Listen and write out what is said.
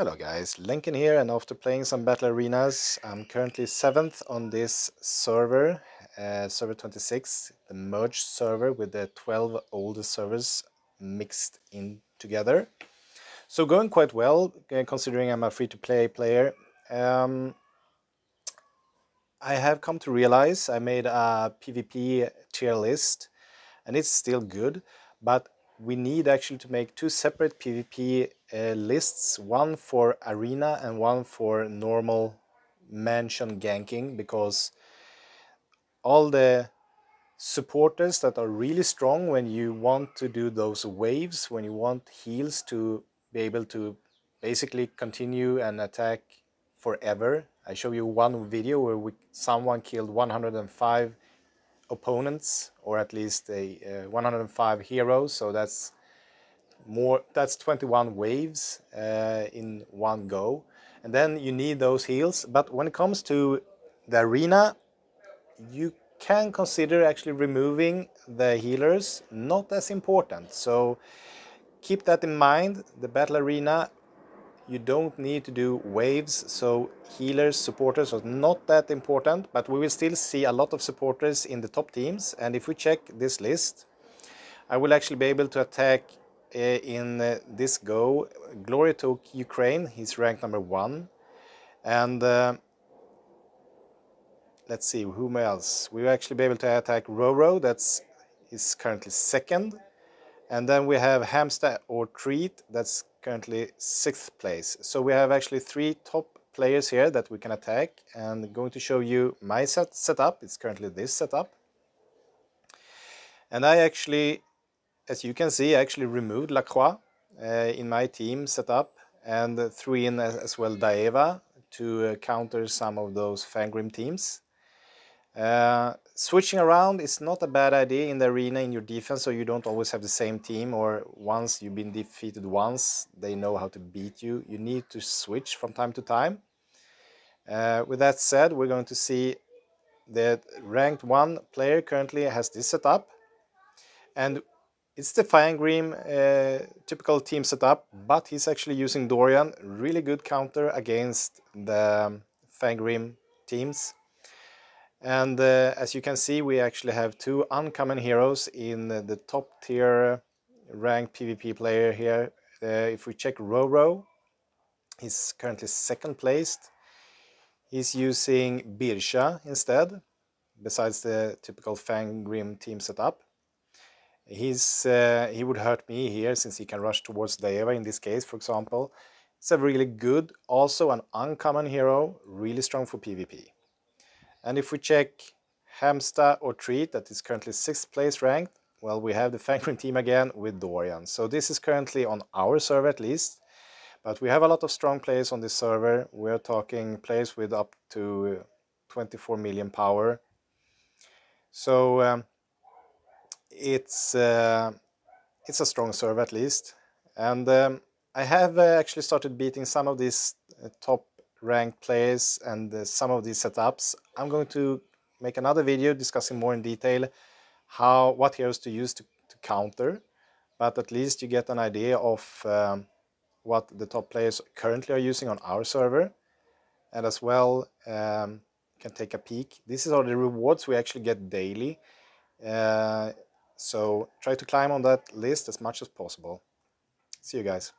Hello guys, Lenken here and after playing some battle arenas I'm currently 7th on this server, uh, server 26, the merged server with the 12 oldest servers mixed in together. So going quite well uh, considering I'm a free-to-play player. Um, I have come to realize I made a PvP tier list and it's still good but we need actually to make two separate PvP uh, lists, one for arena and one for normal mansion ganking because all the supporters that are really strong when you want to do those waves, when you want heals to be able to basically continue and attack forever. I show you one video where we, someone killed 105 opponents or at least a uh, 105 heroes so that's more that's 21 waves uh, in one go. And then you need those heals but when it comes to the arena you can consider actually removing the healers not as important. So keep that in mind. The battle arena you don't need to do waves, so healers, supporters are not that important, but we will still see a lot of supporters in the top teams. And if we check this list, I will actually be able to attack in uh, this go. Glory took Ukraine, he's ranked number one. And uh, let's see, whom else? We will actually be able to attack Roro, that's is currently second. And then we have Hamster or Treat, that's currently sixth place. So we have actually three top players here that we can attack and I'm going to show you my set setup. It's currently this setup. And I actually, as you can see, I actually removed Lacroix uh, in my team setup and threw in as, as well Daeva to uh, counter some of those Fangrim teams. Uh, switching around is not a bad idea in the arena in your defense so you don't always have the same team or once you've been defeated once they know how to beat you. You need to switch from time to time. Uh, with that said we're going to see that ranked 1 player currently has this setup and it's the Fangrim uh, typical team setup but he's actually using Dorian, really good counter against the Fangrim teams. And uh, as you can see, we actually have two uncommon heroes in the top tier ranked PvP player here. Uh, if we check Roro, he's currently second placed. He's using Birsha instead, besides the typical Fangrim team setup. He's, uh, he would hurt me here since he can rush towards Daeva in this case, for example. It's a really good, also an uncommon hero, really strong for PvP. And if we check Hamsta or Treat, that is currently 6th place ranked, well, we have the Fangrim team again with Dorian. So this is currently on our server at least. But we have a lot of strong players on this server. We're talking players with up to 24 million power. So um, it's uh, it's a strong server at least. And um, I have uh, actually started beating some of these uh, top ranked players and some of these setups. I'm going to make another video discussing more in detail how what heroes to use to, to counter, but at least you get an idea of um, what the top players currently are using on our server, and as well um, can take a peek. This is all the rewards we actually get daily, uh, so try to climb on that list as much as possible. See you guys.